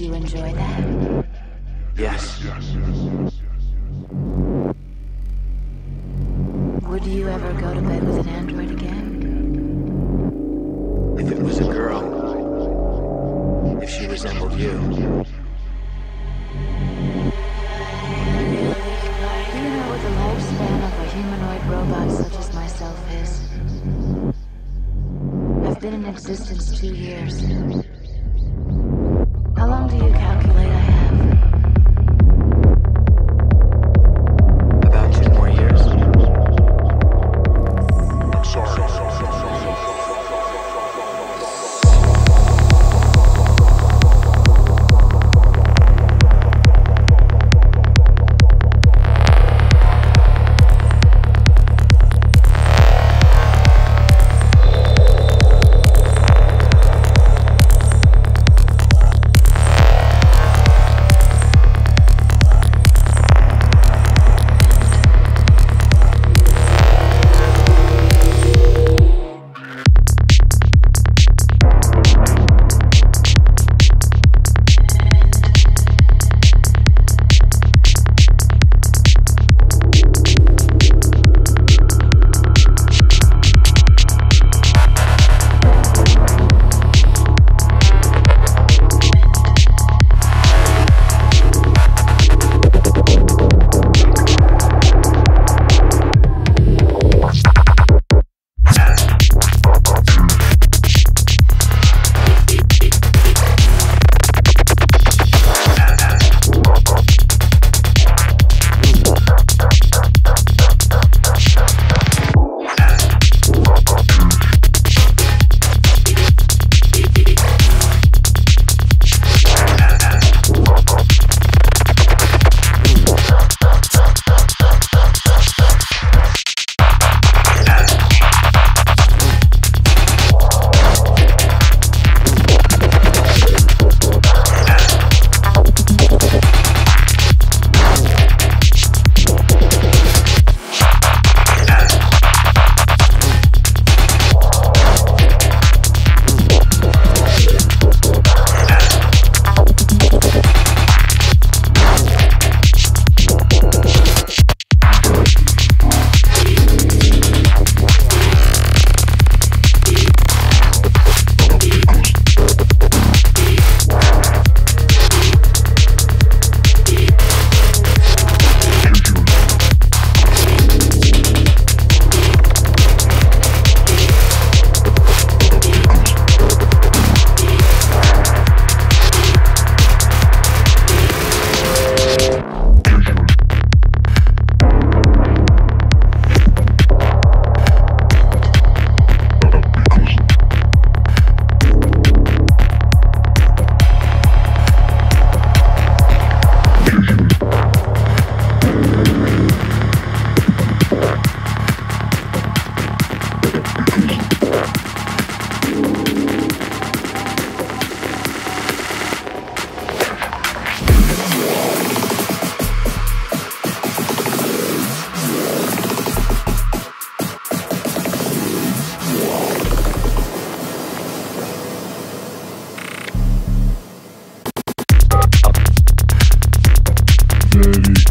enjoy that? Yes. Would you ever go to bed with an android again? If it was a girl. If she resembled you. Do you know what the lifespan of a humanoid robot such as myself is? I've been in existence two years. I'm Energy.